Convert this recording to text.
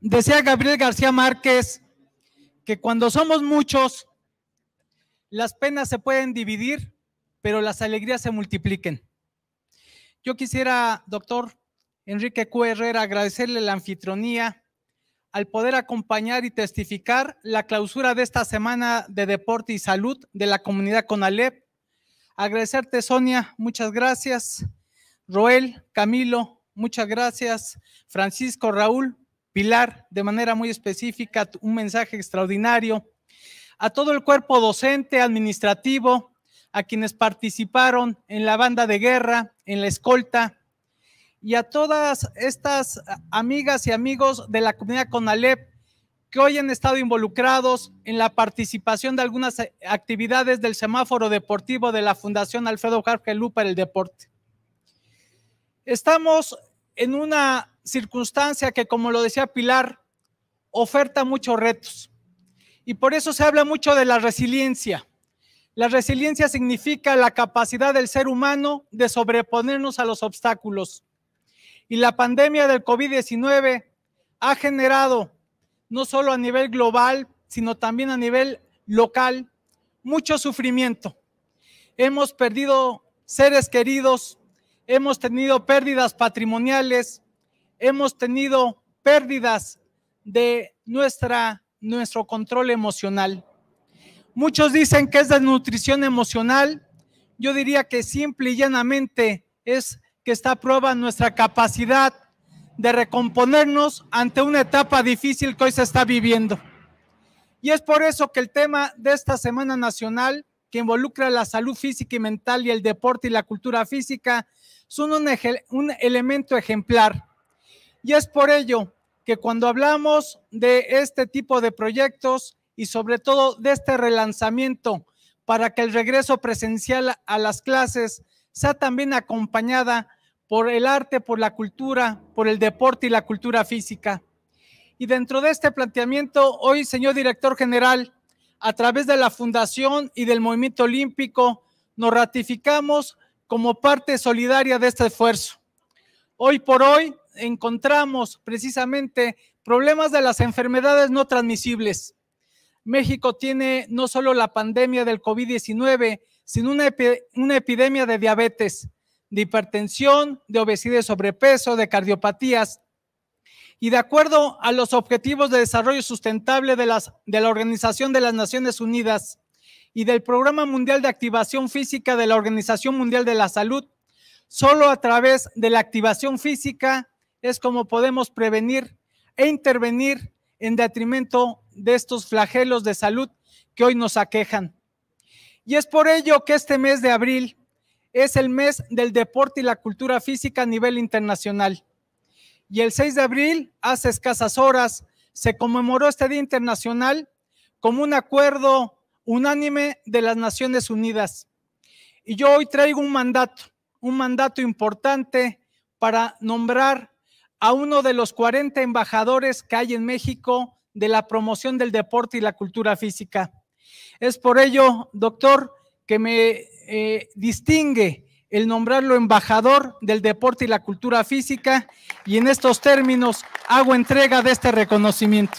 decía Gabriel García Márquez que cuando somos muchos, las penas se pueden dividir, pero las alegrías se multipliquen. Yo quisiera, doctor Enrique Q. Herrera, agradecerle la anfitrionía al poder acompañar y testificar la clausura de esta semana de deporte y salud de la comunidad CONALEP. Agradecerte, Sonia, muchas gracias. Roel, Camilo, muchas gracias. Francisco, Raúl, De manera muy específica, un mensaje extraordinario. A todo el cuerpo docente, administrativo, a quienes participaron en la banda de guerra, en la escolta, y a todas estas amigas y amigos de la comunidad CONALEP que hoy han estado involucrados en la participación de algunas actividades del semáforo deportivo de la Fundación Alfredo Jargelú para el deporte. Estamos en una circunstancia que, como lo decía Pilar, oferta muchos retos. Y por eso se habla mucho de la resiliencia. La resiliencia significa la capacidad del ser humano de sobreponernos a los obstáculos. Y la pandemia del COVID-19 ha generado, no solo a nivel global, sino también a nivel local, mucho sufrimiento. Hemos perdido seres queridos, hemos tenido pérdidas patrimoniales, hemos tenido pérdidas de nuestra, nuestro control emocional. Muchos dicen que es desnutrición emocional. Yo diría que simple y llanamente es que está a prueba nuestra capacidad de recomponernos ante una etapa difícil que hoy se está viviendo. Y es por eso que el tema de esta Semana Nacional, que involucra la salud física y mental y el deporte y la cultura física, son un, un elemento ejemplar y es por ello que cuando hablamos de este tipo de proyectos y sobre todo de este relanzamiento para que el regreso presencial a las clases sea también acompañada por el arte, por la cultura, por el deporte y la cultura física. Y dentro de este planteamiento, hoy, señor director general, a través de la Fundación y del Movimiento Olímpico, nos ratificamos como parte solidaria de este esfuerzo. Hoy por hoy, encontramos precisamente problemas de las enfermedades no transmisibles. México tiene no solo la pandemia del COVID-19, sino una, una, epidemia de diabetes, de hipertensión, de obesidad y sobrepeso, de cardiopatías. Y de acuerdo a los Objetivos de Desarrollo Sustentable de, las, de la Organización de las Naciones Unidas y del Programa Mundial de Activación Física de la Organización Mundial de la Salud, solo a través de la activación física es como podemos prevenir e intervenir en detrimento de estos flagelos de salud que hoy nos aquejan. Y es por ello que este mes de abril es el mes del deporte y la cultura física a nivel internacional. Y el 6 de abril, hace escasas horas, se conmemoró este Día Internacional como un acuerdo unánime de las Naciones Unidas. Y yo hoy traigo un mandato, un mandato importante para nombrar a uno de los 40 embajadores que hay en México de la promoción del deporte y la cultura física. Es por ello, doctor, que me eh, distingue el nombrarlo embajador del deporte y la cultura física y en estos términos hago entrega de este reconocimiento.